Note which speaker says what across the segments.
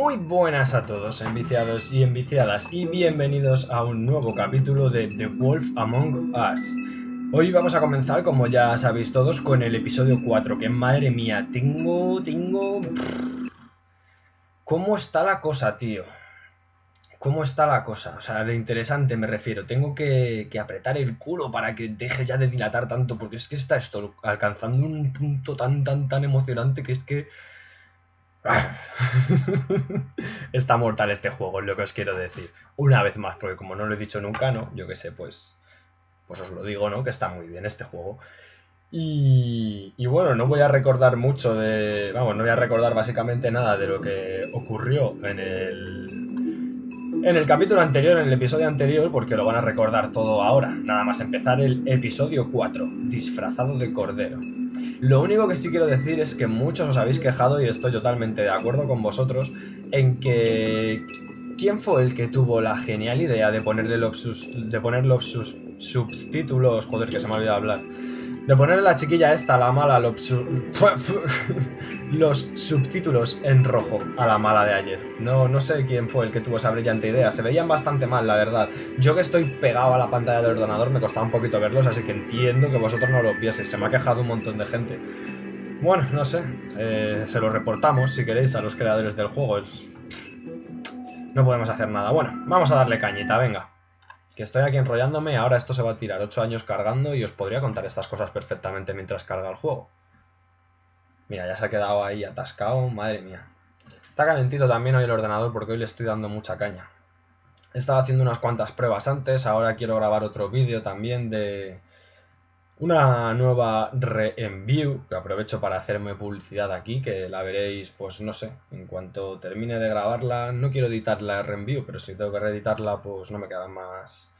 Speaker 1: Muy buenas a todos, enviciados y enviciadas, y bienvenidos a un nuevo capítulo de The Wolf Among Us. Hoy vamos a comenzar, como ya sabéis todos, con el episodio 4, que madre mía, tengo, tengo... ¿Cómo está la cosa, tío? ¿Cómo está la cosa? O sea, de interesante me refiero. Tengo que, que, apretar el culo para que deje ya de dilatar tanto, porque es que está esto alcanzando un punto tan, tan, tan emocionante que es que Está mortal este juego, es lo que os quiero decir. Una vez más, porque como no lo he dicho nunca, ¿no? Yo que sé, pues. Pues os lo digo, ¿no? Que está muy bien este juego. Y, y, bueno, no voy a recordar mucho de. Vamos, no voy a recordar básicamente nada de lo que ocurrió en el. En el capítulo anterior, en el episodio anterior, porque lo van a recordar todo ahora. Nada más empezar el episodio 4, disfrazado de cordero. Lo único que sí quiero decir es que muchos os habéis quejado, y estoy totalmente de acuerdo con vosotros, en que... ¿Quién fue el que tuvo la genial idea de ponerle los, de poner los subtítulos? Joder, que se me ha olvidado hablar de ponerle a la chiquilla esta, la mala, los, los subtítulos en rojo a la mala de ayer. No, no sé quién fue el que tuvo esa brillante idea. Se veían bastante mal, la verdad. Yo que estoy pegado a la pantalla del ordenador me costaba un poquito verlos, así que entiendo que vosotros no los vieseis. Se me ha quejado un montón de gente. Bueno, no sé. Eh, se lo reportamos, si queréis, a los creadores del juego. No podemos hacer nada. Bueno, vamos a darle cañita, venga que estoy aquí enrollándome, ahora esto se va a tirar 8 años cargando y os podría contar estas cosas perfectamente mientras carga el juego. Mira, ya se ha quedado ahí atascado, madre mía. Está calentito también hoy el ordenador porque hoy le estoy dando mucha caña. He estado haciendo unas cuantas pruebas antes, ahora quiero grabar otro vídeo también de una nueva reenview, que aprovecho para hacerme publicidad aquí, que la veréis, pues no sé, en cuanto termine de grabarla, no quiero editar la reenview, pero si tengo que reeditarla, pues no me queda más,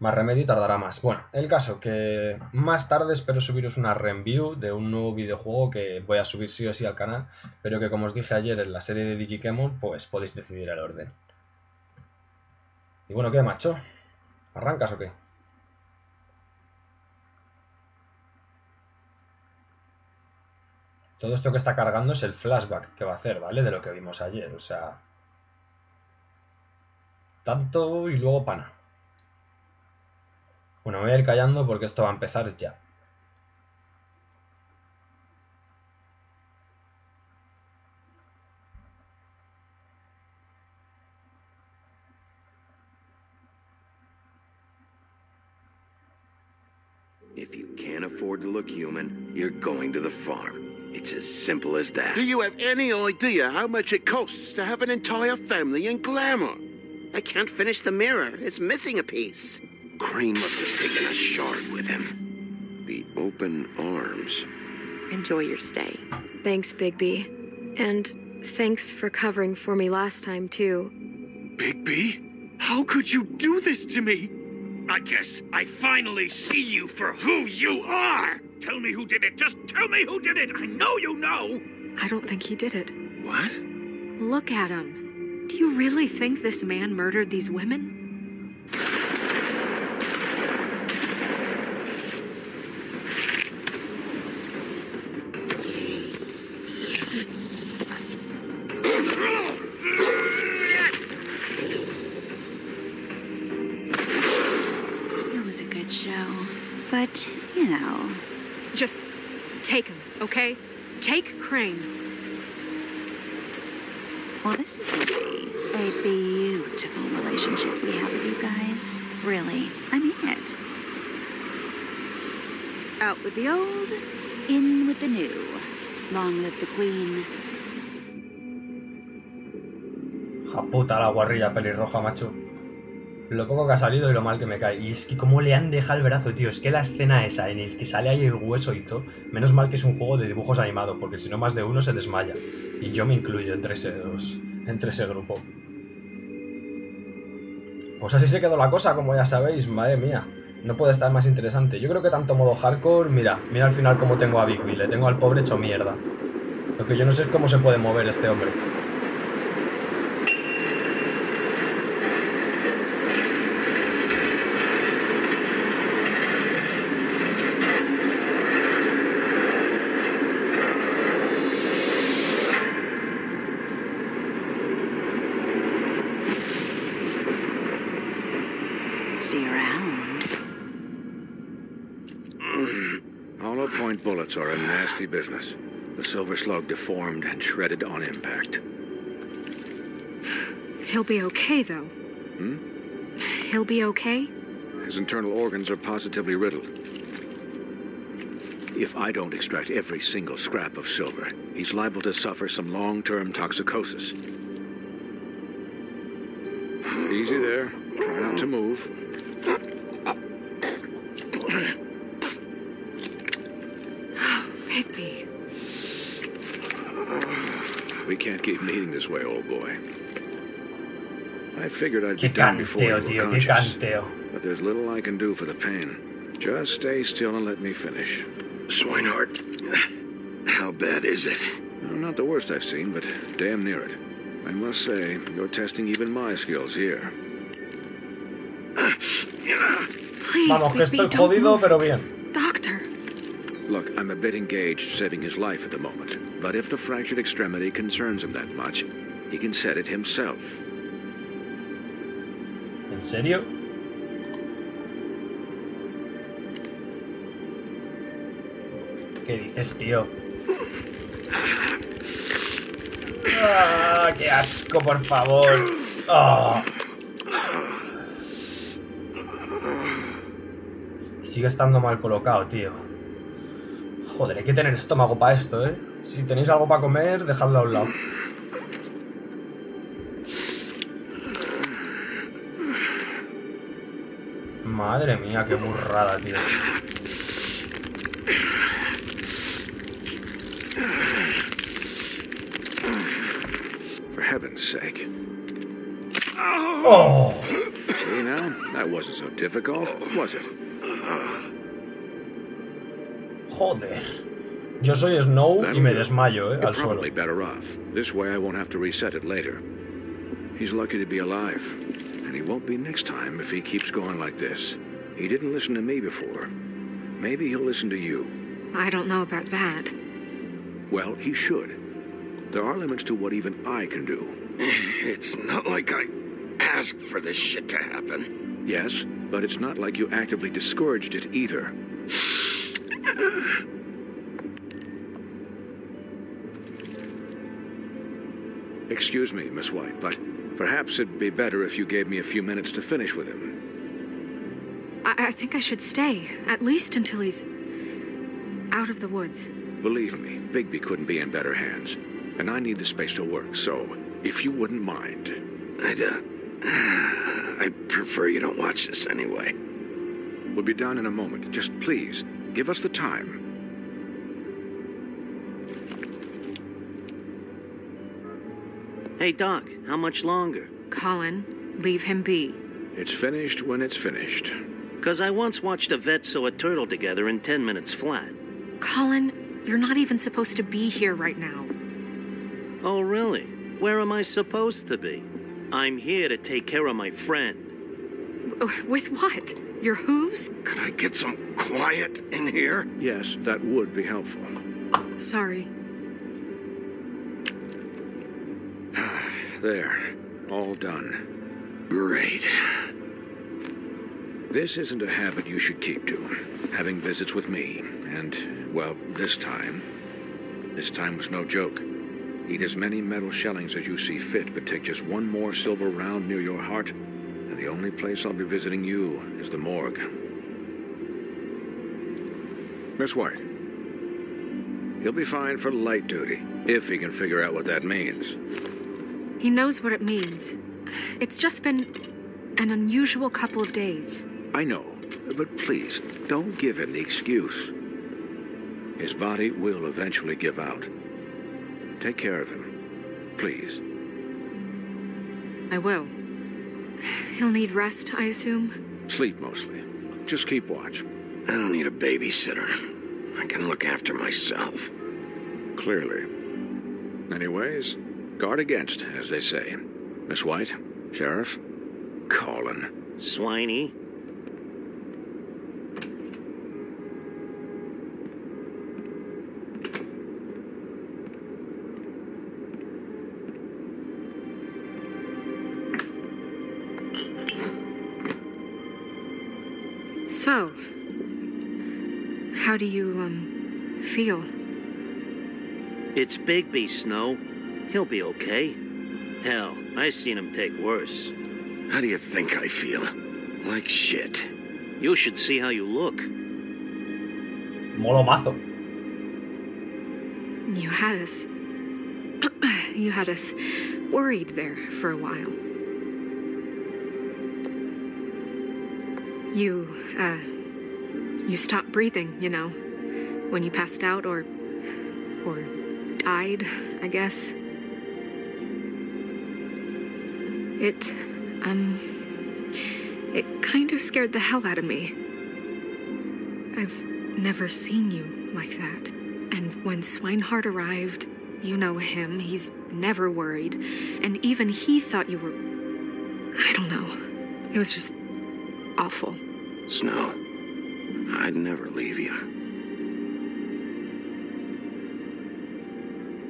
Speaker 1: más remedio y tardará más. Bueno, el caso que más tarde espero subiros una review de un nuevo videojuego que voy a subir sí o sí al canal, pero que como os dije ayer en la serie de Digikemon, pues podéis decidir el orden. Y bueno, ¿qué, macho? ¿Arrancas o qué? Todo esto que está cargando es el flashback que va a hacer, ¿vale? De lo que vimos ayer, o sea... Tanto y luego pana. Bueno, me voy a ir callando porque esto va a empezar ya.
Speaker 2: If you can't afford to look human, you're going to the farm. It's as simple as that.
Speaker 3: Do you have any idea how much it costs to have an entire family in glamour?
Speaker 4: I can't finish the mirror. It's missing a piece.
Speaker 2: Crane must have taken a shard with him. The open arms.
Speaker 5: Enjoy your stay.
Speaker 6: Thanks, Bigby. And thanks for covering for me last time, too.
Speaker 3: Bigby? How could you do this to me?
Speaker 7: I guess I finally see you for who you are! Tell me who did it. Just tell me who did it. I know you know.
Speaker 5: I don't think he did it.
Speaker 2: What?
Speaker 5: Look at him. Do you really think this man murdered these women? Take him, okay? Take Crane.
Speaker 8: Well, this is going to be a beautiful relationship we have with you guys. Really, I mean it. Out with the old, in with the new. Long live the queen.
Speaker 1: Japuta la guarrilla pelirroja, macho. Lo poco que ha salido y lo mal que me cae. Y es que cómo le han dejado el brazo, tío. Es que la escena esa en el que sale ahí el hueso y todo. Menos mal que es un juego de dibujos animados, porque si no más de uno se desmaya. Y yo me incluyo entre, esos, entre ese grupo. Pues así se quedó la cosa, como ya sabéis, madre mía. No puede estar más interesante. Yo creo que tanto modo hardcore, mira, mira al final cómo tengo a Bigby, le tengo al pobre hecho mierda. Lo que yo no sé es cómo se puede mover este hombre.
Speaker 8: See around.
Speaker 9: Hollow point bullets are a nasty business. The silver slug deformed and shredded on impact.
Speaker 5: He'll be okay, though.
Speaker 9: Hmm?
Speaker 5: He'll be okay?
Speaker 9: His internal organs are positively riddled. If I don't extract every single scrap of silver, he's liable to suffer some long-term toxicosis. Easy there. Try not to move. Can't keep meeting this way, old boy. I figured I'd be
Speaker 1: Qué
Speaker 9: done before you
Speaker 1: canteo,
Speaker 9: were
Speaker 1: tío, qué
Speaker 9: conscious. But there's little I can do for the pain. Just stay still and let me finish.
Speaker 3: Swineheart, how bad is it?
Speaker 9: No, not the worst I've seen, but damn near it. I must say, you're testing even my skills here.
Speaker 5: Please,
Speaker 1: Vamos, que
Speaker 5: Bigby,
Speaker 1: estoy jodido, pero bien.
Speaker 5: Doctor.
Speaker 9: Look, I'm a bit engaged saving his life at the moment. But if the fractured extremity concerns him that much, he can set it himself.
Speaker 1: ¿En serio? ¿Qué dices, tío? ¡Ah, qué asco, por favor! ¡Ah! Sigue estando mal colocado, tío. Joder, hay que tener estómago para esto, ¿eh? Si tenéis algo para comer, dejadlo a un lado. Madre mía, qué burrada, tío.
Speaker 9: For heaven's sake.
Speaker 1: ¡Oh!
Speaker 9: See now? That wasn't so difficult, was it?
Speaker 1: Joder. Yo soy Snow y
Speaker 9: That'll
Speaker 1: me desmayo, eh, al suelo.
Speaker 9: probably better off. This way I won't have to reset it later. He's lucky to be alive. And he won't be next time if he keeps going like this. He didn't listen to me before. Maybe he'll listen to you.
Speaker 5: I don't know about that.
Speaker 9: Well, he should. There are limits to what even I can do.
Speaker 3: It's not like I asked for this shit to happen.
Speaker 9: Yes, but it's not like you actively discouraged it either. Excuse me, Miss White, but perhaps it'd be better if you gave me a few minutes to finish with him.
Speaker 5: I, I think I should stay, at least until he's out of the woods.
Speaker 9: Believe me, Bigby couldn't be in better hands. And I need the space to work, so if you wouldn't mind.
Speaker 3: I'd, uh, I'd prefer you don't watch this anyway.
Speaker 9: We'll be done in a moment. Just please, give us the time.
Speaker 4: Hey, Doc, how much longer?
Speaker 5: Colin, leave him be.
Speaker 9: It's finished when it's finished.
Speaker 4: Because I once watched a vet sew a turtle together in 10 minutes flat.
Speaker 5: Colin, you're not even supposed to be here right now.
Speaker 4: Oh, really? Where am I supposed to be? I'm here to take care of my friend.
Speaker 5: W- With what? Your hooves?
Speaker 3: Could I get some quiet in here?
Speaker 9: Yes, that would be helpful.
Speaker 5: Sorry.
Speaker 9: There, all done.
Speaker 3: Great.
Speaker 9: This isn't a habit you should keep to. Having visits with me, and, well, this time. This time was no joke. Eat as many metal shellings as you see fit, but take just one more silver round near your heart, and the only place I'll be visiting you is the morgue. Miss White. He'll be fine for light duty, if he can figure out what that means.
Speaker 5: He knows what it means. It's just been an unusual couple of days.
Speaker 9: I know, but please, don't give him the excuse. His body will eventually give out. Take care of him, please.
Speaker 5: I will. He'll need rest, I assume.
Speaker 9: Sleep mostly. Just keep watch.
Speaker 3: I don't need a babysitter. I can look after myself.
Speaker 9: Clearly. Anyways, guard against, as they say. Miss White, Sheriff, Colin.
Speaker 4: Swiney.
Speaker 5: So, how do you, um, feel?
Speaker 4: It's Bigby, Snow. He'll be okay. Hell, I seen him take worse.
Speaker 3: How do you think I feel? Like shit.
Speaker 4: You should see how you look.
Speaker 1: Molo mazo.
Speaker 5: You had us. you had us worried there for a while. You, uh, you stopped breathing, you know, when you passed out or. or died, I guess. It, um. It kind of scared the hell out of me. I've never seen you like that. And when Swineheart arrived, you know him, he's never worried. And even he thought you were. I don't know. It was just awful.
Speaker 3: Snow, I'd never leave you.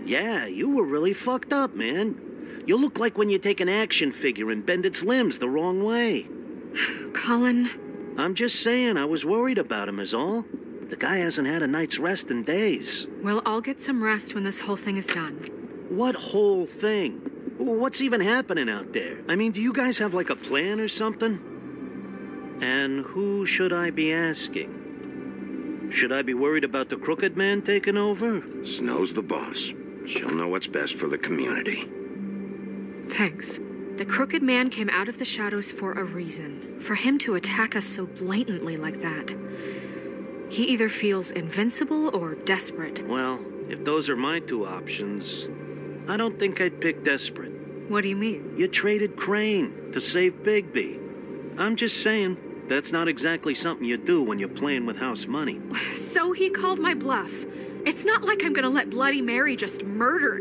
Speaker 4: Yeah, you were really fucked up, man. You look like when you take an action figure and bend its limbs the wrong way.
Speaker 5: Colin,
Speaker 4: I'm just saying, I was worried about him, is all. The guy hasn't had a night's rest in days.
Speaker 5: Well, I'll get some rest when this whole thing is done.
Speaker 4: What whole thing? What's even happening out there? I mean, do you guys have like a plan or something? And who should I be asking? Should I be worried about the crooked man taking over?
Speaker 3: Snow's the boss. She'll know what's best for the community.
Speaker 5: Thanks. The Crooked Man came out of the shadows for a reason. For him to attack us so blatantly like that. He either feels invincible or desperate.
Speaker 4: Well, if those are my two options, I don't think I'd pick desperate.
Speaker 5: What do you mean?
Speaker 4: You traded Crane to save Bigby. I'm just saying, that's not exactly something you do when you're playing with house money.
Speaker 5: So he called my bluff. It's not like I'm gonna let Bloody Mary just murder.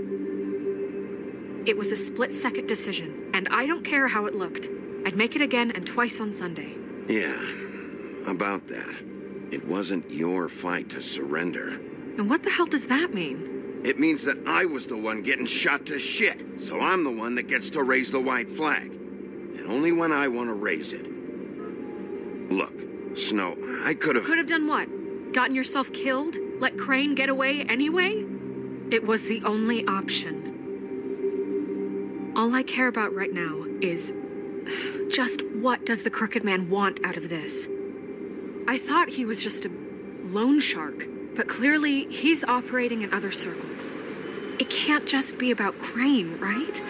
Speaker 5: It was a split second decision, and I don't care how it looked. I'd make it again and twice on Sunday.
Speaker 3: Yeah, about that. It wasn't your fight to surrender.
Speaker 5: And what the hell does that mean?
Speaker 3: It means that I was the one getting shot to shit, so I'm the one that gets to raise the white flag. And only when I want to raise it. Look, Snow, I could have.
Speaker 5: Could have done what? Gotten yourself killed? Let Crane get away anyway? It was the only option. All I care about right now is just what does the Crooked Man want out of this? I thought he was just a loan shark, but clearly he's operating in other circles. It can't just be about Crane, right?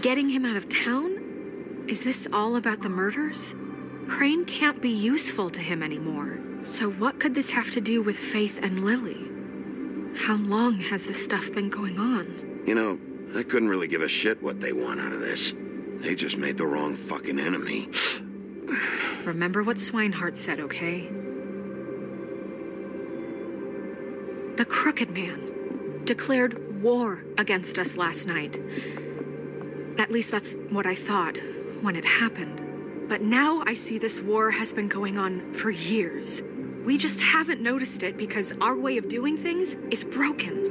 Speaker 5: Getting him out of town? Is this all about the murders? Crane can't be useful to him anymore. So, what could this have to do with Faith and Lily? How long has this stuff been going on?
Speaker 3: You know, I couldn't really give a shit what they want out of this. They just made the wrong fucking enemy.
Speaker 5: Remember what Swineheart said, okay? The Crooked Man declared war against us last night. At least that's what I thought when it happened. But now I see this war has been going on for years. We just haven't noticed it because our way of doing things is broken.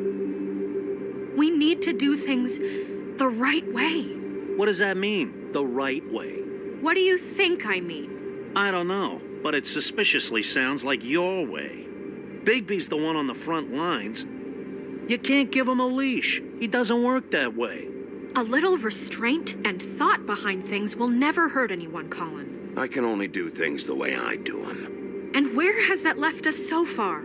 Speaker 5: We need to do things the right way.
Speaker 4: What does that mean? The right way?
Speaker 5: What do you think I mean?
Speaker 4: I don't know, but it suspiciously sounds like your way. Bigby's the one on the front lines. You can't give him a leash. He doesn't work that way.
Speaker 5: A little restraint and thought behind things will never hurt anyone, Colin.
Speaker 3: I can only do things the way I do them.
Speaker 5: And where has that left us so far?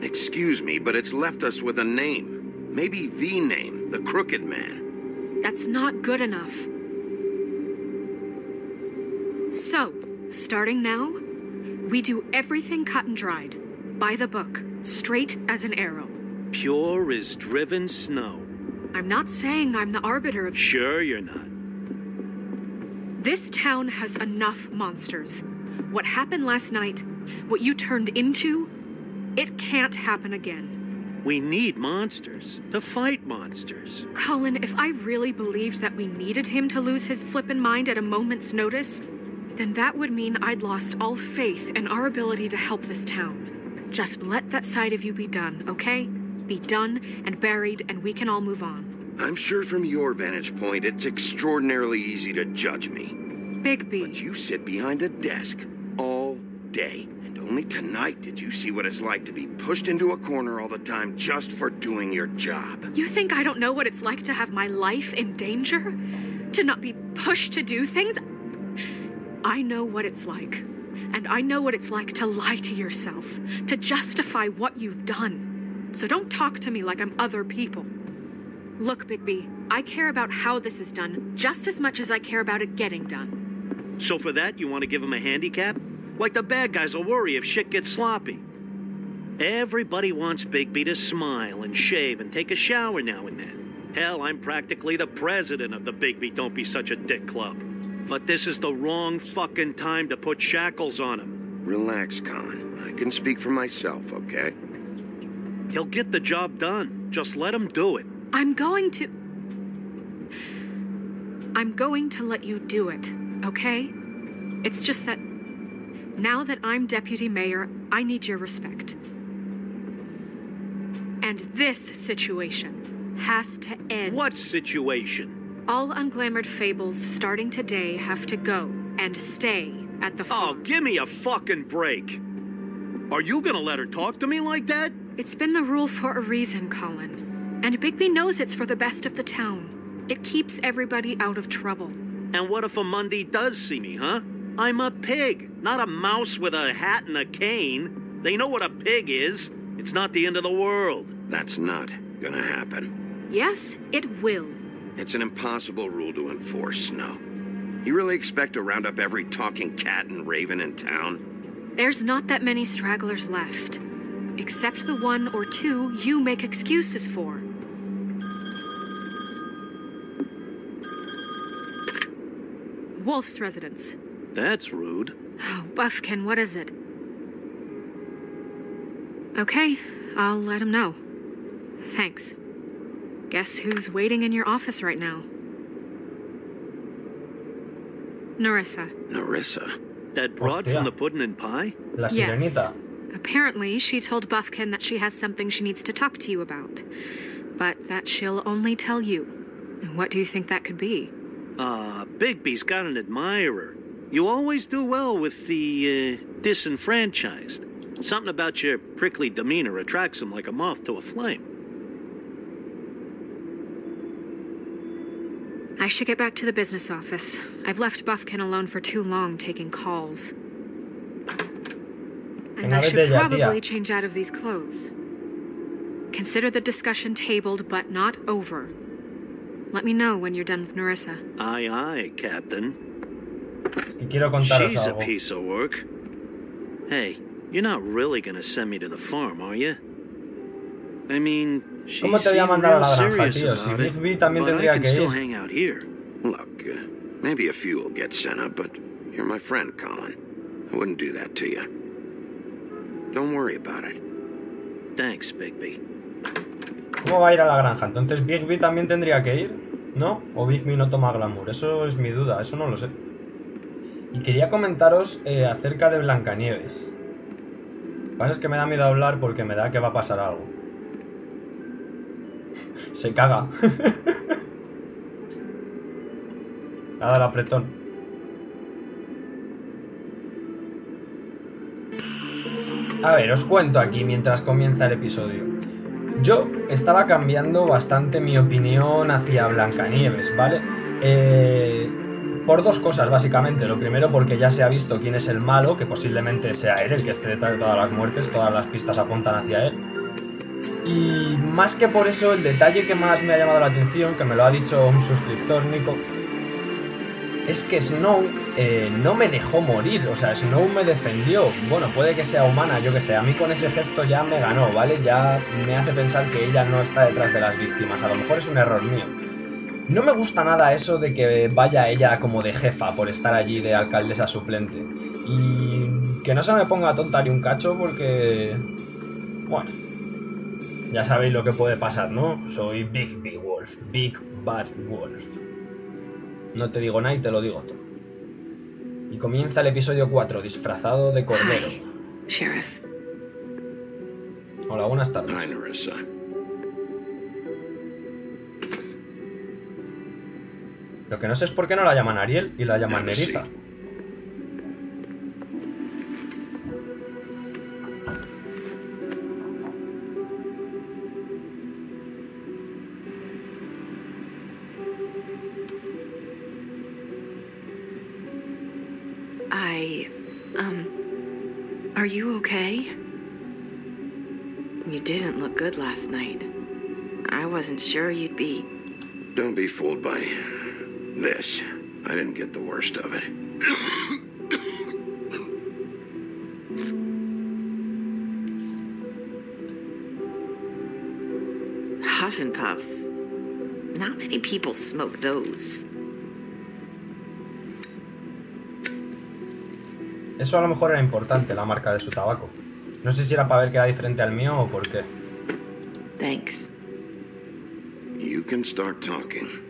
Speaker 3: Excuse me, but it's left us with a name. Maybe the name, the Crooked Man.
Speaker 5: That's not good enough. So, starting now, we do everything cut and dried. By the book, straight as an arrow.
Speaker 4: Pure as driven snow.
Speaker 5: I'm not saying I'm the arbiter of.
Speaker 4: Sure, you're not.
Speaker 5: This town has enough monsters. What happened last night, what you turned into, it can't happen again.
Speaker 4: We need monsters to fight monsters.
Speaker 5: Colin, if I really believed that we needed him to lose his flippin' mind at a moment's notice, then that would mean I'd lost all faith in our ability to help this town. Just let that side of you be done, okay? Be done and buried, and we can all move on.
Speaker 3: I'm sure from your vantage point, it's extraordinarily easy to judge me.
Speaker 5: Bigby.
Speaker 3: But you sit behind a desk all day, and Only tonight did you see what it's like to be pushed into a corner all the time just for doing your job.
Speaker 5: You think I don't know what it's like to have my life in danger? To not be pushed to do things? I know what it's like. And I know what it's like to lie to yourself, to justify what you've done. So don't talk to me like I'm other people. Look, Bigby, I care about how this is done just as much as I care about it getting done.
Speaker 4: So for that, you want to give him a handicap? Like the bad guys will worry if shit gets sloppy. Everybody wants Bigby to smile and shave and take a shower now and then. Hell, I'm practically the president of the Bigby Don't Be Such a Dick Club. But this is the wrong fucking time to put shackles on him.
Speaker 3: Relax, Colin. I can speak for myself, okay?
Speaker 4: He'll get the job done. Just let him do it.
Speaker 5: I'm going to. I'm going to let you do it, okay? It's just that now that I'm deputy mayor, I need your respect. And this situation has to end.
Speaker 4: What situation?
Speaker 5: All unglamored fables starting today have to go and stay at the
Speaker 4: Oh,
Speaker 5: farm.
Speaker 4: give me a fucking break. Are you gonna let her talk to me like that?
Speaker 5: It's been the rule for a reason, Colin. And Bigby knows it's for the best of the town. It keeps everybody out of trouble.
Speaker 4: And what if a Monday does see me, huh? I'm a pig, not a mouse with a hat and a cane. They know what a pig is. It's not the end of the world.
Speaker 3: That's not gonna happen.
Speaker 5: Yes, it will.
Speaker 3: It's an impossible rule to enforce, Snow. You really expect to round up every talking cat and raven in town?
Speaker 5: There's not that many stragglers left. Except the one or two you make excuses for. Wolf's residence.
Speaker 4: That's rude.
Speaker 5: Oh, Buffkin, what is it? Okay, I'll let him know. Thanks. Guess who's waiting in your office right now? Nerissa.
Speaker 3: Nerissa.
Speaker 4: That broad
Speaker 1: Hostia.
Speaker 4: from the pudding and pie?
Speaker 1: La
Speaker 5: Yes. Apparently, she told Buffkin that she has something she needs to talk to you about, but that she'll only tell you. And what do you think that could be?
Speaker 4: Ah, Bigby's got an admirer. You always do well with the, uh, disenfranchised. Something about your prickly demeanor attracts them like a moth to a flame.
Speaker 5: I should get back to the business office. I've left Buffkin alone for too long taking calls. And I should probably change out of these clothes. Consider the discussion tabled but not over. Let me know when you're done with Nerissa.
Speaker 4: Aye, aye, Captain.
Speaker 1: Y quiero contaros
Speaker 4: She's a
Speaker 1: algo.
Speaker 4: piece of work. Hey, you're not really gonna send me to the farm, are you? I mean, she
Speaker 1: ¿Cómo te voy a mandar a la granja, tío? Si Big B también tendría que ir.
Speaker 4: hang out here.
Speaker 3: Look, uh, maybe a few will get sent up, but you're my friend, Colin. I wouldn't do that to you. Don't worry about it.
Speaker 4: Thanks, Bigby.
Speaker 1: ¿Cómo va a ir a la granja? Entonces Bigby también tendría que ir, ¿no? O Bigby no toma glamour. Eso es mi duda, eso no lo sé. Y quería comentaros eh, acerca de Blancanieves. Lo que pasa es que me da miedo hablar porque me da que va a pasar algo. Se caga. Nada, el apretón. A ver, os cuento aquí mientras comienza el episodio. Yo estaba cambiando bastante mi opinión hacia Blancanieves, ¿vale? Eh, por dos cosas, básicamente. Lo primero, porque ya se ha visto quién es el malo, que posiblemente sea él el que esté detrás de todas las muertes, todas las pistas apuntan hacia él. Y más que por eso, el detalle que más me ha llamado la atención, que me lo ha dicho un suscriptor, Nico, es que Snow eh, no me dejó morir, o sea, Snow me defendió. Bueno, puede que sea humana, yo que sé, a mí con ese gesto ya me ganó, ¿vale? Ya me hace pensar que ella no está detrás de las víctimas, a lo mejor es un error mío. No me gusta nada eso de que vaya ella como de jefa por estar allí de alcaldesa suplente. Y que no se me ponga tonta ni un cacho porque... Bueno, ya sabéis lo que puede pasar, ¿no? Soy Big Big Wolf, Big Bad Wolf. No te digo nada y te lo digo todo. Y comienza el episodio 4, disfrazado de cordero.
Speaker 6: Hi, Sheriff.
Speaker 1: Hola, buenas tardes. Lo que no sé es por qué no la llaman Ariel y la llaman Nerissa.
Speaker 5: I, um, are you okay? You didn't look good last night. I wasn't sure you'd be.
Speaker 3: Don't be fooled by this. I didn't get the worst of it.
Speaker 10: Huff and Puffs. Not many people smoke those.
Speaker 1: Eso a lo mejor era importante, la marca de su tabaco. No sé si era para ver que era diferente al mío o por qué.
Speaker 10: Thanks.
Speaker 3: You can start talking.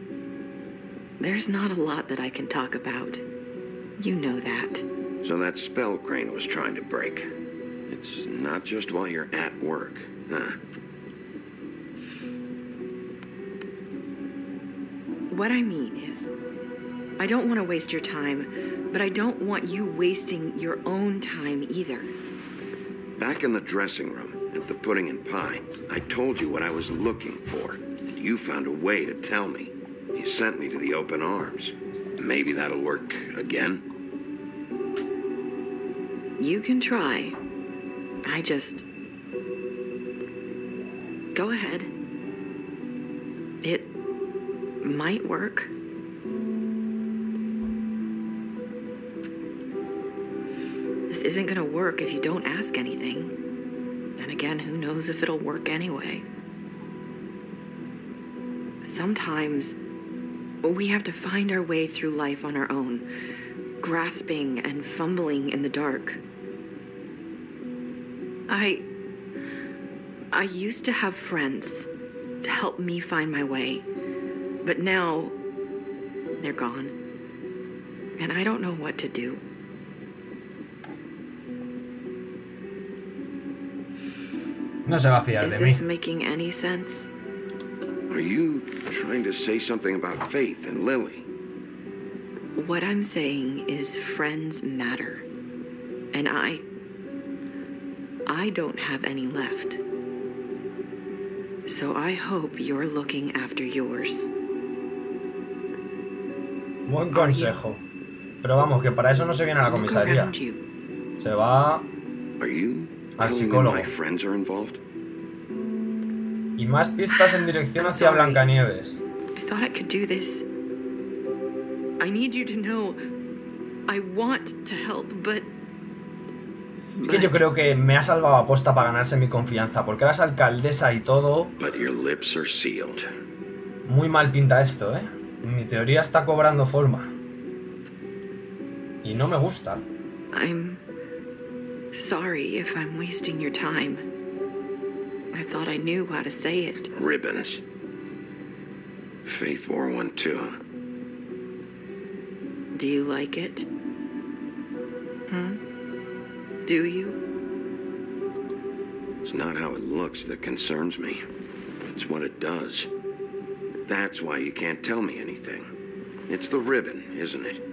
Speaker 10: There's not a lot that I can talk about. You know that.
Speaker 3: So that spell Crane was trying to break. It's not just while you're at work, huh?
Speaker 10: What I mean is, I don't want to waste your time, but I don't want you wasting your own time either.
Speaker 3: Back in the dressing room at the pudding and pie, I told you what I was looking for, and you found a way to tell me. Sent me to the open arms. Maybe that'll work again.
Speaker 10: You can try. I just. Go ahead. It might work. This isn't gonna work if you don't ask anything. Then again, who knows if it'll work anyway? Sometimes we have to find our way through life on our own, grasping and fumbling in the dark. I. I used to have friends to help me find my way, but now they're gone. And I don't know what to do.
Speaker 1: No se va a fiar
Speaker 10: Is
Speaker 1: de mí.
Speaker 10: this making any sense?
Speaker 3: Are you trying to say something about Faith and Lily?
Speaker 10: What I'm saying is friends matter. And I. I don't have any left. So I hope you're looking after yours.
Speaker 1: Buen consejo. Pero vamos, que para eso no se viene a la comisaría.
Speaker 10: around.
Speaker 1: Se va
Speaker 3: Are you
Speaker 1: al psicólogo.
Speaker 3: my friends are involved?
Speaker 1: Y más pistas en dirección hacia
Speaker 10: Sorry.
Speaker 1: Blancanieves.
Speaker 10: I thought I could do this. I need you to know I want to help, but.
Speaker 1: Es que yo creo que me ha salvado a posta para ganarse mi confianza, porque eras alcaldesa y todo.
Speaker 3: But your lips are sealed.
Speaker 1: Muy mal pinta esto, ¿eh? Mi teoría está cobrando forma. Y no me gusta.
Speaker 10: I'm sorry if I'm wasting your time. I thought I knew how to say it.
Speaker 3: Ribbons. Faith wore one too.
Speaker 10: Do you like it? Hmm? Do you?
Speaker 3: It's not how it looks that concerns me. It's what it does. That's why you can't tell me anything. It's the ribbon, isn't it?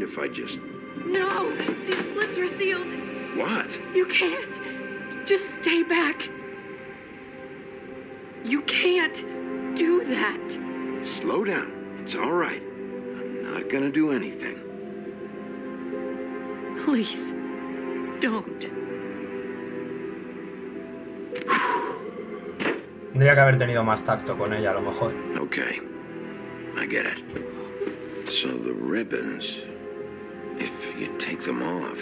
Speaker 3: Mind if I just.
Speaker 5: No! These lips are sealed.
Speaker 3: What?
Speaker 5: You can't. Just stay back. You can't do that.
Speaker 3: Slow down. It's all right. I'm not gonna do anything.
Speaker 5: Please, don't.
Speaker 1: Tendría que haber tenido más tacto con ella, a lo mejor.
Speaker 3: Okay. I get it. So the ribbons, if you take them off,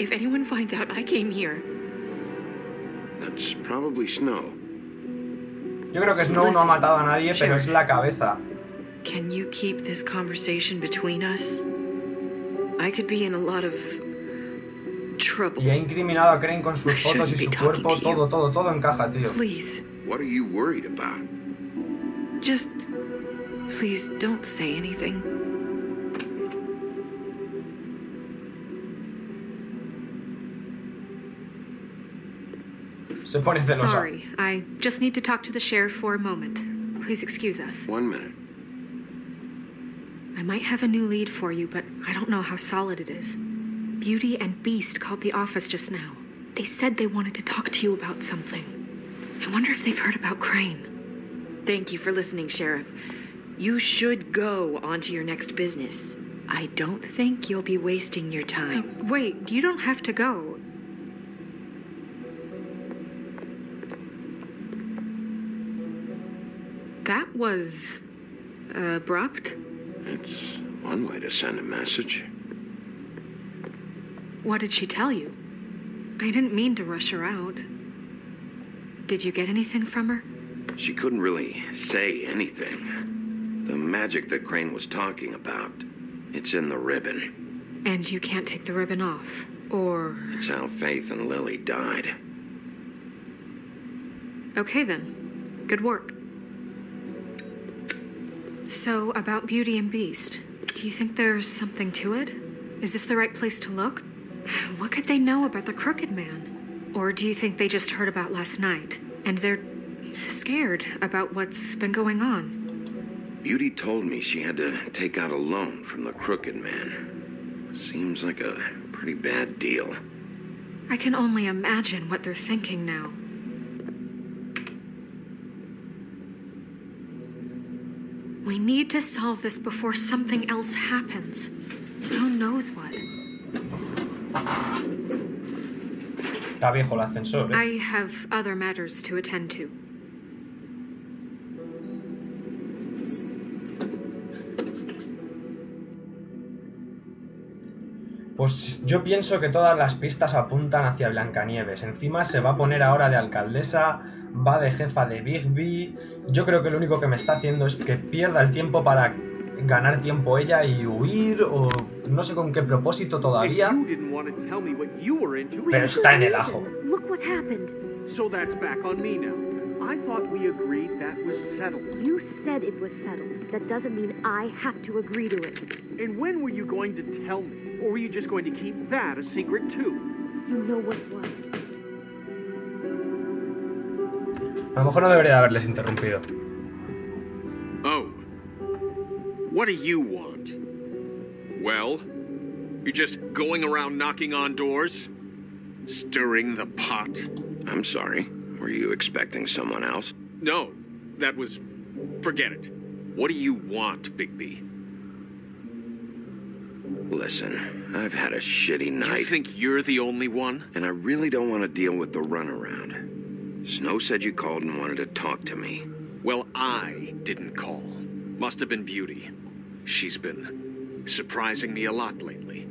Speaker 5: If anyone finds out I came here,
Speaker 3: that's probably Snow.
Speaker 1: Yo creo que Snow no ha matado a nadie, pero es la cabeza.
Speaker 10: Can you keep this conversation between us? I could be in a lot of trouble.
Speaker 1: Y ha incriminado a Crane con sus
Speaker 10: I
Speaker 1: fotos y
Speaker 10: shouldn't be
Speaker 1: su
Speaker 10: talking
Speaker 1: cuerpo,
Speaker 10: to you.
Speaker 1: todo, todo, todo encaja, tío.
Speaker 10: Please.
Speaker 3: What are you worried about?
Speaker 10: Just. Please don't say anything.
Speaker 1: Se pone celosa.
Speaker 5: Sorry, I just need to talk to the sheriff for a moment. Please excuse us.
Speaker 3: One minute.
Speaker 5: Might have a new lead for you, but I don't know how solid it is. Beauty and Beast called the office just now. They said they wanted to talk to you about something. I wonder if they've heard about Crane.
Speaker 10: Thank you for listening, Sheriff. You should go on to your next business. I don't think you'll be wasting your time.
Speaker 5: Oh, wait, you don't have to go. That was abrupt.
Speaker 3: It's one way to send a message.
Speaker 5: What did she tell you? I didn't mean to rush her out. Did you get anything from her?
Speaker 3: She couldn't really say anything. The magic that Crane was talking about, it's in the ribbon.
Speaker 5: And you can't take the ribbon off. Or.
Speaker 3: It's how Faith and Lily died.
Speaker 5: Okay then. Good work. So, about Beauty and Beast, do you think there's something to it? Is this the right place to look? What could they know about the Crooked Man? Or do you think they just heard about last night and they're scared about what's been going on?
Speaker 3: Beauty told me she had to take out a loan from the Crooked Man. Seems like a pretty bad deal.
Speaker 5: I can only imagine what they're thinking now. We need to solve this before something else happens. Who knows what?
Speaker 1: Está viejo el ascensor, ¿eh?
Speaker 5: I have other matters to attend to.
Speaker 1: Pues yo pienso que todas las pistas apuntan hacia Blancanieves. Encima se va a poner ahora de alcaldesa, va de jefa de Bigby. Yo creo que lo único que me está haciendo es que pierda el tiempo para ganar tiempo ella y huir o no sé con qué propósito todavía. Pero está en el ajo.
Speaker 11: Look what happened.
Speaker 12: So that's back on me now. I thought we agreed that was settled.
Speaker 11: You said it was settled. That doesn't mean I have to agree to it.
Speaker 12: And when were you going to tell me? Or were you just going to keep that a secret too?
Speaker 11: You know what it was.
Speaker 1: A lo mejor no debería haberles interrumpido.
Speaker 7: Oh. What do you want? Well, you're just going around knocking on doors? Stirring the pot?
Speaker 3: I'm sorry. Were you expecting someone else?
Speaker 7: No, that was. Forget it. What do you want, Bigby?
Speaker 3: Listen, I've had a shitty night.
Speaker 7: You think you're the only one?
Speaker 3: And I really don't want to deal with the runaround. Snow said you called and wanted to talk to me.
Speaker 7: Well, I didn't call. Must have been Beauty. She's been surprising me a lot lately.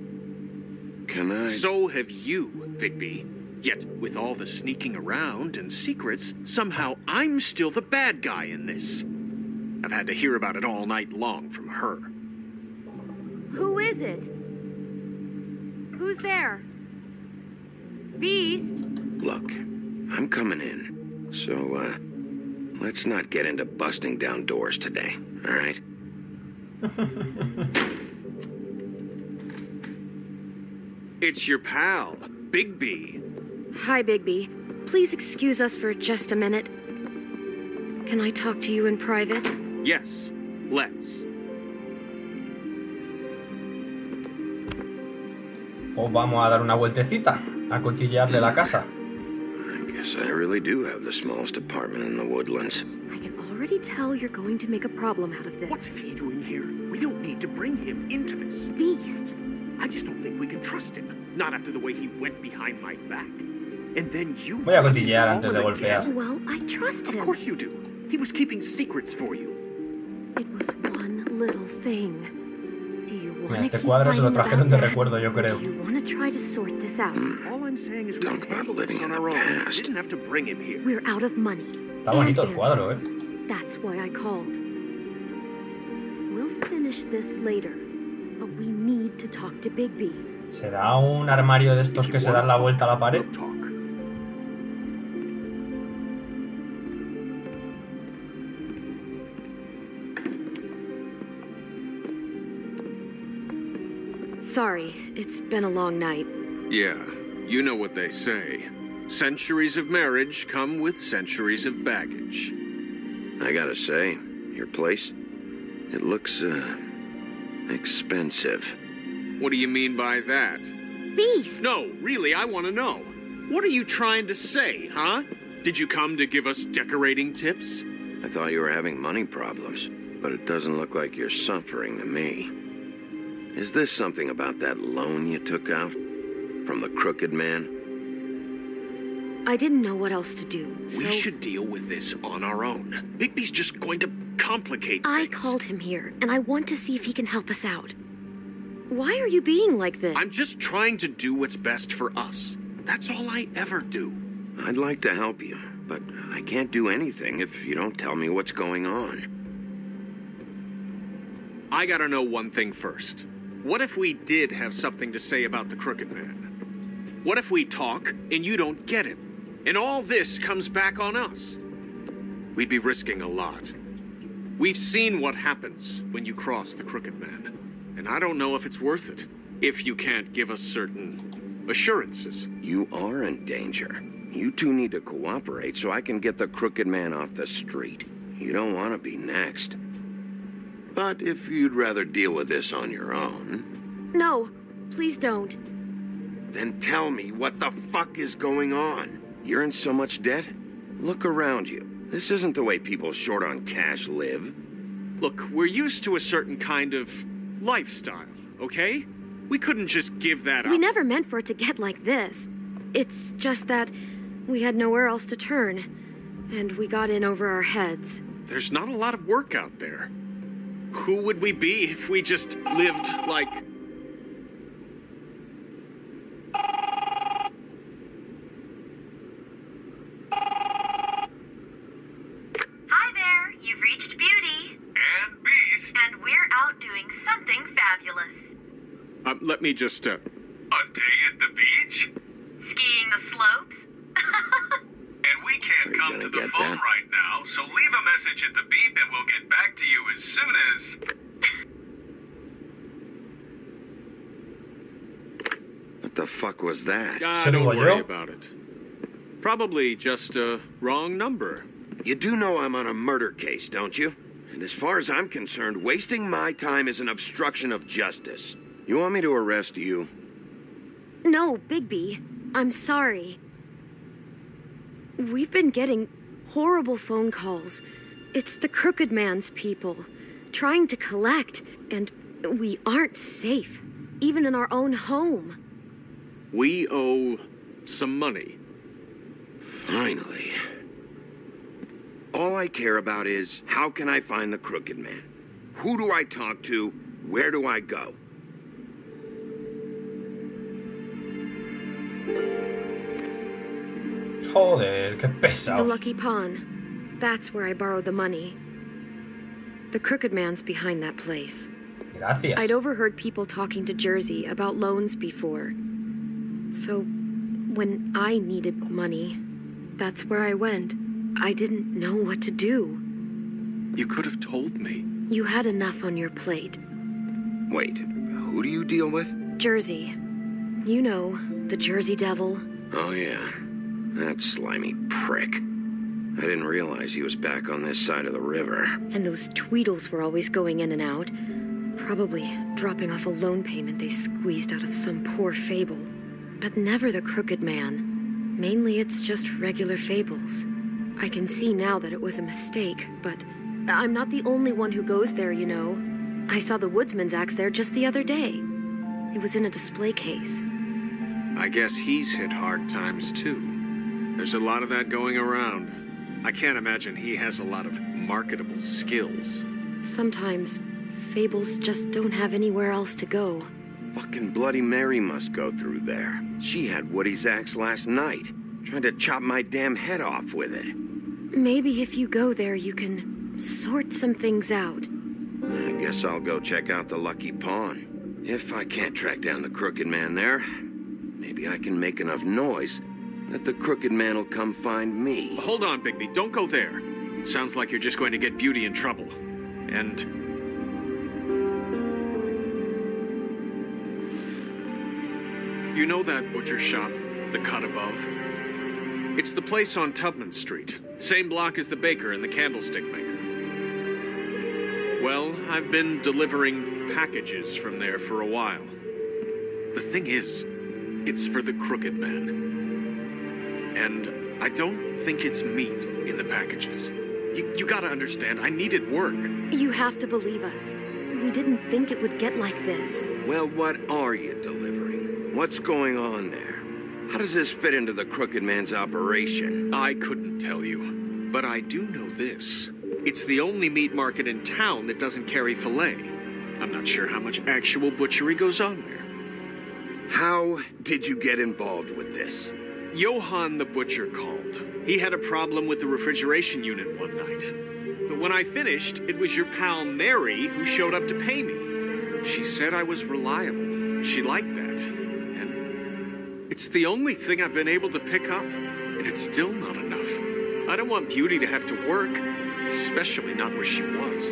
Speaker 3: Can I?
Speaker 7: So have you, Bigby. Yet, with all the sneaking around and secrets, somehow I'm still the bad guy in this. I've had to hear about it all night long from her.
Speaker 11: Who is it? Who's there? Beast?
Speaker 3: Look, I'm coming in. So, uh, let's not get into busting down doors today, all right?
Speaker 7: It's your pal, Bigby.
Speaker 6: Hi, Bigby. Please excuse us for just a minute. Can I talk to you in private?
Speaker 7: Yes, let's.
Speaker 1: O vamos a dar una vueltecita, a cotillearle la casa.
Speaker 3: I guess I really do have the smallest apartment in the woodlands.
Speaker 11: I can already tell you're going to make a problem out of this.
Speaker 12: What's he doing here? We don't need to bring him into this.
Speaker 11: Beast.
Speaker 12: I just don't think we can trust him. Not after the way he went behind my back. And then you.
Speaker 1: Voy a cotillear antes de golpear.
Speaker 11: Well, I trust him.
Speaker 12: Of course you do. He was keeping secrets for you.
Speaker 11: It was one little thing. Do you want
Speaker 1: Mira, este
Speaker 11: to keep
Speaker 1: cuadro se lo
Speaker 11: fighting
Speaker 1: trajeron de
Speaker 11: about that?
Speaker 1: recuerdo, yo creo.
Speaker 11: Try to sort this out?
Speaker 12: All I'm saying is we
Speaker 3: Talk
Speaker 12: can
Speaker 3: about
Speaker 12: handle
Speaker 3: living
Speaker 12: this on
Speaker 3: in the
Speaker 12: our own. We
Speaker 3: past.
Speaker 12: didn't have to bring him here.
Speaker 11: We're out of money.
Speaker 1: Está bonito el cuadro. ¿eh?
Speaker 11: That's why I called. We'll finish this later, but we need to talk to Bigby.
Speaker 1: ¿Será un armario de estos que se dan la vuelta a la pared?
Speaker 6: Sorry, it's been a long night.
Speaker 7: Yeah, you know what they say. Centuries of marriage come with centuries of baggage.
Speaker 3: I gotta say, your place, it looks, uh, expensive.
Speaker 7: What do you mean by that?
Speaker 6: Beast!
Speaker 7: No, really, I want to know. What are you trying to say, huh? Did you come to give us decorating tips?
Speaker 3: I thought you were having money problems, but it doesn't look like you're suffering to me. Is this something about that loan you took out? From the crooked man?
Speaker 6: I didn't know what else to do, so
Speaker 7: We should deal with this on our own. Bigby's just going to complicate
Speaker 6: I
Speaker 7: things.
Speaker 6: called him here, and I want to see if he can help us out. Why are you being like this?
Speaker 7: I'm just trying to do what's best for us. That's all I ever do.
Speaker 3: I'd like to help you, but I can't do anything if you don't tell me what's going on.
Speaker 7: I gotta know one thing first. What if we did have something to say about the Crooked Man? What if we talk and you don't get it? And all this comes back on us? We'd be risking a lot. We've seen what happens when you cross the Crooked Man. And I don't know if it's worth it. If you can't give us certain assurances.
Speaker 3: You are in danger. You two need to cooperate so I can get the crooked man off the street. You don't want to be next. But if you'd rather deal with this on your own,
Speaker 6: No, please don't.
Speaker 3: then tell me what the fuck is going on. You're in so much debt? Look around you. This isn't the way people short on cash live.
Speaker 7: Look, we're used to a certain kind of lifestyle, okay? We couldn't just give that up.
Speaker 6: We never meant for it to get like this. It's just that we had nowhere else to turn, and we got in over our heads.
Speaker 7: There's not a lot of work out there. Who would we be if we just lived like.
Speaker 13: Hi there, you've reached Beauty. And Beast. And we're out doing something fabulous.
Speaker 7: Um, let me just, uh.
Speaker 14: A day at the beach?
Speaker 13: Skiing the slopes.
Speaker 14: And we can't come to the phone
Speaker 3: that?
Speaker 14: right now, so leave a message at the beep and we'll get back to you as soon as.
Speaker 3: What the fuck was that?
Speaker 7: Ah,
Speaker 1: Se
Speaker 7: don't worry
Speaker 1: oyó.
Speaker 7: about it. Probably just a wrong number.
Speaker 3: You do know I'm on a murder case, don't you? And as far as I'm concerned, wasting my time is an obstruction of justice. You want me to arrest you?
Speaker 6: No, Bigby, I'm sorry. We've been getting horrible phone calls. It's the Crooked Man's people trying to collect, and we aren't safe, even in our own home.
Speaker 7: We owe some money.
Speaker 3: Finally. All I care about is how can I find the crooked man? Who do I talk to? Where do I go?
Speaker 1: Joder, qué
Speaker 6: The. Lucky Pawn. That's where I borrowed the money. The Crooked Man's behind that place.
Speaker 1: Gracias.
Speaker 6: I'd overheard people talking to Jersey about loans before. So, when I needed money, that's where I went. I didn't know what to do.
Speaker 7: You could have told me.
Speaker 6: You had enough on your plate.
Speaker 3: Wait, who do you deal with?
Speaker 6: Jersey. You know, the Jersey Devil.
Speaker 3: Oh, yeah. That slimy prick. I didn't realize he was back on this side of the river.
Speaker 6: And those Tweedles were always going in and out. Probably dropping off a loan payment they squeezed out of some poor fable. But never the Crooked Man. Mainly it's just regular fables. I can see now that it was a mistake, but I'm not the only one who goes there, you know. I saw the woodsman's axe there just the other day. It was in a display case.
Speaker 7: I guess he's hit hard times too. There's a lot of that going around. I can't imagine he has a lot of marketable skills.
Speaker 6: Sometimes fables just don't have anywhere else to go.
Speaker 3: Fucking Bloody Mary must go through there. She had Woody's axe last night, trying to chop my damn head off with it.
Speaker 6: Maybe if you go there, you can sort some things out.
Speaker 3: I guess I'll go check out the Lucky Pawn. If I can't track down the Crooked Man there, maybe I can make enough noise that the Crooked Man will come find me.
Speaker 7: Hold on, Bigby. Don't go there. Sounds like you're just going to get Beauty in trouble. And You know that butcher shop, the cut above? It's the place on Tubman Street, same block as the baker and the candlestick maker. Well, I've been delivering packages from there for a while. The thing is, it's for the Crooked Man. And I don't think it's meat in the packages. You, you gotta understand, I needed work.
Speaker 6: You have to believe us. We didn't think it would get like this.
Speaker 3: Well, what are you delivering? What's going on there? How does this fit into the Crooked Man's operation?
Speaker 7: I couldn't tell you, but I do know this. It's the only meat market in town that doesn't carry filet. I'm not sure how much actual butchery goes on there.
Speaker 3: How did you get involved with this?
Speaker 7: Johann the butcher called. He had a problem with the refrigeration unit one night. But when I finished, it was your pal Mary who showed up to pay me. She said I was reliable. She liked that. And it's the only thing I've been able to pick up, and it's still not enough. I don't want Beauty to have to work, especially not where she was.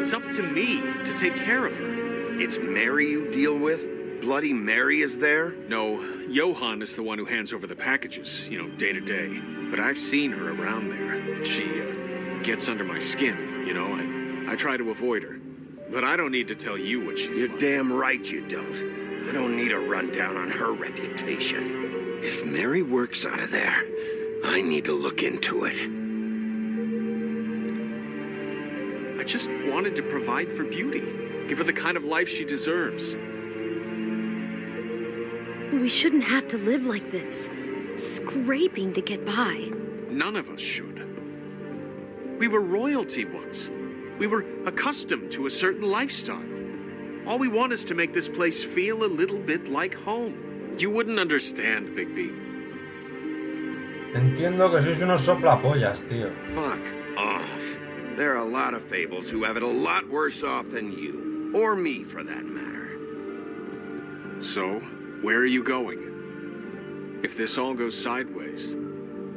Speaker 7: It's up to me to take care of her.
Speaker 3: It's Mary you deal with? Bloody Mary is there?
Speaker 7: No, Johann is the one who hands over the packages, you know, day to day. But I've seen her around there. She uh, gets under my skin, you know. I, I try to avoid her. But I don't need to tell you what she's
Speaker 3: You're
Speaker 7: like.
Speaker 3: damn right you don't. I don't need a rundown on her reputation. If Mary works out of there, I need to look into it.
Speaker 7: I just wanted to provide for Beauty. Give her the kind of life she deserves.
Speaker 6: We shouldn't have to live like this, scraping to get by.
Speaker 7: None of us should. We were royalty once. We were accustomed to a certain lifestyle. All we want is to make this place feel a little bit like home. You wouldn't understand, Bigby.
Speaker 1: Entiendo que sois unos soplapollas, tío.
Speaker 3: Fuck off. There are a lot of fables who have it a lot worse off than you. Or me, for that matter.
Speaker 7: So, where are you going? If this all goes sideways,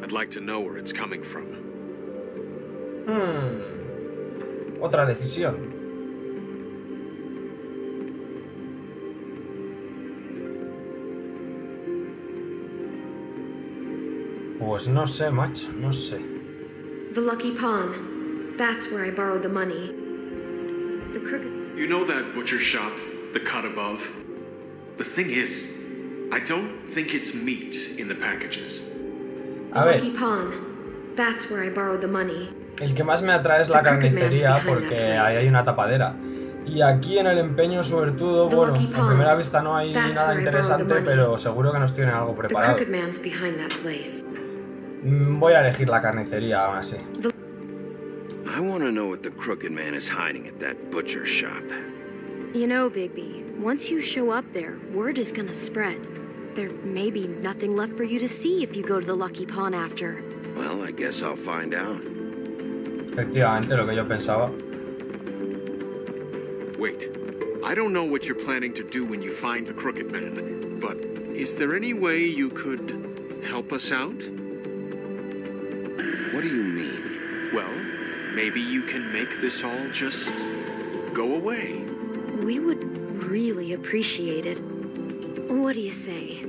Speaker 7: I'd like to know where it's coming from.
Speaker 1: Hmm. Otra decisión. Pues no sé, macho, no sé.
Speaker 6: The Lucky Pawn. That's where I borrowed the money. The crooked.
Speaker 7: You know that butcher shop, the cut above? The thing is, I don't think it's meat in the packages.
Speaker 1: A ver,
Speaker 6: Lucky Pawn. That's where I borrowed the money.
Speaker 1: el que más me atrae es la carnicería porque ahí hay una tapadera. Y aquí en el empeño suertudo, bueno, a primera vista no hay nada interesante, pero seguro que nos tienen algo
Speaker 6: The
Speaker 1: preparado.
Speaker 6: Crooked Man's behind that place.
Speaker 1: Mm, Voy a elegir la carnicería aún así.
Speaker 3: I want to know what the Crooked Man is hiding at that butcher shop.
Speaker 6: You know, Bigby, once you show up there, word is gonna spread. There may be nothing left for you to see if you go to the Lucky Pawn after.
Speaker 3: Well, I guess I'll find out.
Speaker 1: Efectivamente, lo que yo pensaba.
Speaker 7: Wait, I don't know what you're planning to do when you find the Crooked Man, but is there any way you could help us out?
Speaker 3: What do you mean?
Speaker 7: Well, maybe you can make this all just go away.
Speaker 6: We would really appreciate it. What do you say?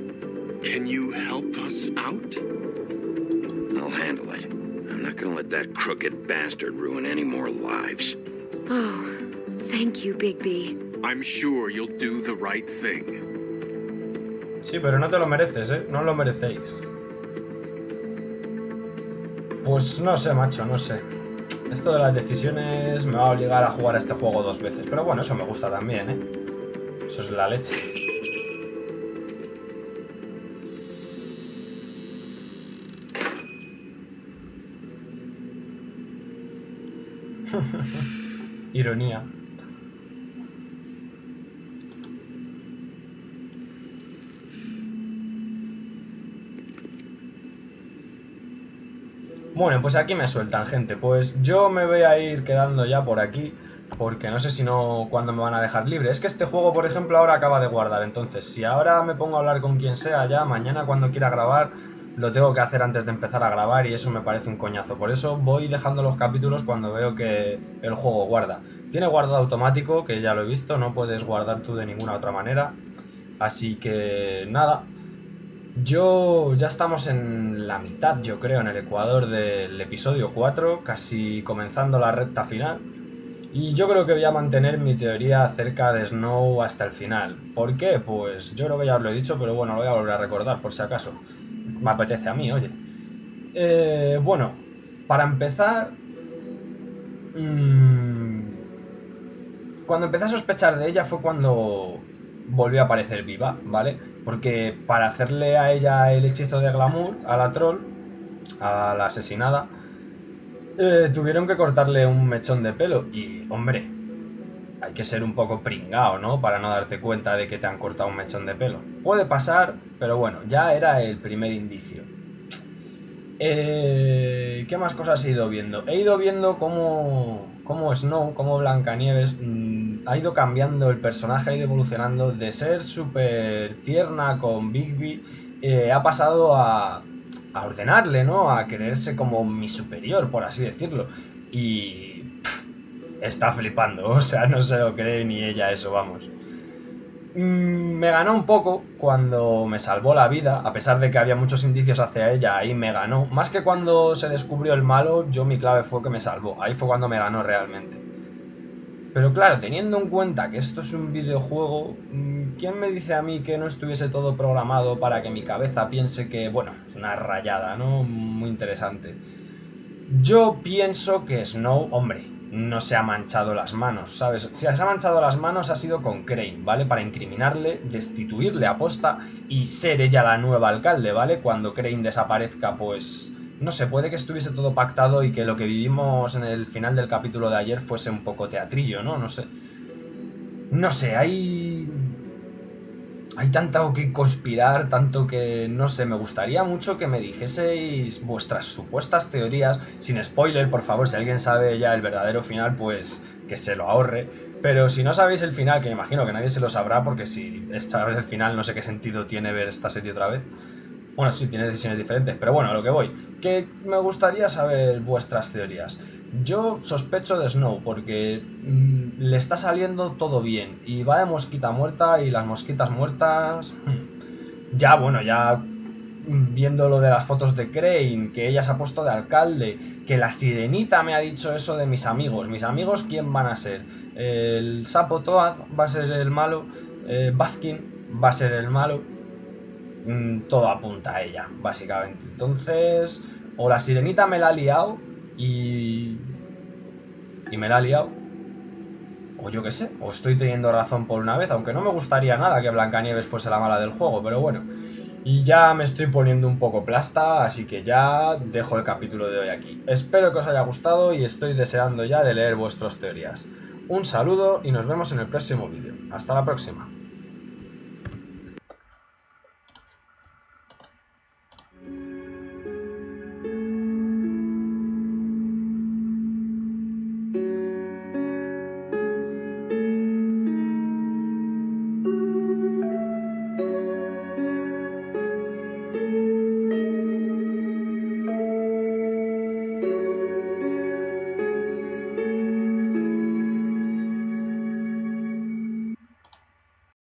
Speaker 7: Can you help us out?
Speaker 3: I'll handle it. I'm not gonna let that crooked bastard ruin any more lives.
Speaker 6: Oh, thank you, Bigby.
Speaker 7: I'm sure you'll do the right thing.
Speaker 1: Sí, pero no te lo mereces, ¿eh? No lo merecéis. Pues no sé, macho, no sé. Esto de las decisiones me va a obligar a jugar a este juego dos veces. Pero bueno, eso me gusta también, ¿eh? Eso es la leche. Ironía. Bueno, pues aquí me sueltan, gente. Pues yo me voy a ir quedando ya por aquí. Porque no sé si no cuándo me van a dejar libre. Es que este juego, por ejemplo, ahora acaba de guardar. Entonces, si ahora me pongo a hablar con quien sea ya, mañana cuando quiera grabar, lo tengo que hacer antes de empezar a grabar y eso me parece un coñazo. Por eso voy dejando los capítulos cuando veo que el juego guarda. Tiene guardado automático, que ya lo he visto, no puedes guardar tú de ninguna otra manera. Así que nada, yo ya estamos en la mitad, yo creo, en el Ecuador del episodio 4, casi comenzando la recta final. Y yo creo que voy a mantener mi teoría acerca de Snow hasta el final. ¿Por qué? Pues yo creo que ya os lo he dicho, pero bueno, lo voy a volver a recordar por si acaso. Me apetece a mí, oye. Eh, bueno, para empezar... Mmm, cuando empecé a sospechar de ella fue cuando volvió a aparecer viva, ¿vale? Porque para hacerle a ella el hechizo de glamour, a la troll, a la asesinada, eh, tuvieron que cortarle un mechón de pelo. Y, hombre, hay que ser un poco pringao, ¿no? Para no darte cuenta de que te han cortado un mechón de pelo. Puede pasar, pero bueno, ya era el primer indicio. Eh, ¿Qué más cosas he ido viendo? He ido viendo cómo, cómo Snow, cómo Blancanieves mmm, ha ido cambiando el personaje, ha ido evolucionando de ser súper tierna con Bigby, eh, ha pasado a, a ordenarle, ¿no? A quererse como mi superior, por así decirlo. Y está flipando, o sea, no se lo cree ni ella eso, vamos. Mm, me ganó un poco cuando me salvó la vida, a pesar de que había muchos indicios hacia ella, ahí me ganó. Más que cuando se descubrió el malo, yo mi clave fue que me salvó, ahí fue cuando me ganó realmente. Pero claro, teniendo en cuenta que esto es un videojuego, mm, ¿quién me dice a mí que no estuviese todo programado para que mi cabeza piense que, bueno, una rayada, ¿no? Muy interesante. Yo pienso que Snow, hombre, no se ha manchado las manos, ¿sabes? Si se ha manchado las manos ha sido con Crane, ¿vale? Para incriminarle, destituirle a posta y ser ella la nueva alcalde, ¿vale? Cuando Crane desaparezca, pues... No sé, puede que estuviese todo pactado y que lo que vivimos en el final del capítulo de ayer fuese un poco teatrillo, ¿no? No sé. No sé, hay... Hay tanto que conspirar, tanto que... No sé, me gustaría mucho que me dijeseis vuestras supuestas teorías, sin spoiler, por favor, si alguien sabe ya el verdadero final, pues que se lo ahorre. Pero si no sabéis el final, que me imagino que nadie se lo sabrá, porque si esta vez el final, no sé qué sentido tiene ver esta serie otra vez. Bueno, sí, tiene decisiones diferentes, pero bueno, a lo que voy. Que me gustaría saber vuestras teorías. Yo sospecho de Snow porque mmm, le está saliendo todo bien y va de mosquita muerta y las mosquitas muertas... hmm, Ya, bueno, ya viendo lo de las fotos de Crane, que ella se ha puesto de alcalde, que la sirenita me ha dicho eso de mis amigos. ¿Mis amigos quién van a ser? El sapo Toad va a ser el malo, eh, va a ser el malo. Mm, todo apunta a ella, básicamente. Entonces, o la sirenita me la ha liado y. y me la ha liado. O yo qué sé, o estoy teniendo razón por una vez, aunque no me gustaría nada que Blancanieves fuese la mala del juego, pero bueno. Y ya me estoy poniendo un poco plasta, así que ya dejo el capítulo de hoy aquí. Espero que os haya gustado y estoy deseando ya de leer vuestras teorías. Un saludo y nos vemos en el próximo vídeo. Hasta la próxima.